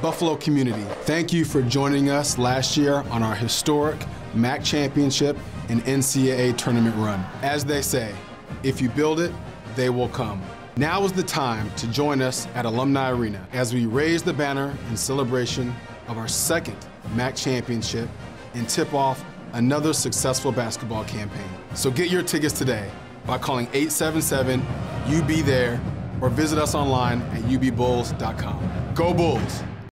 Buffalo community, thank you for joining us last year on our historic MAC championship and NCAA tournament run. As they say, if you build it, they will come. Now is the time to join us at Alumni Arena as we raise the banner in celebration of our second MAC championship and tip off another successful basketball campaign. So get your tickets today by calling 877 UB there or visit us online at ubbulls.com. Go Bulls!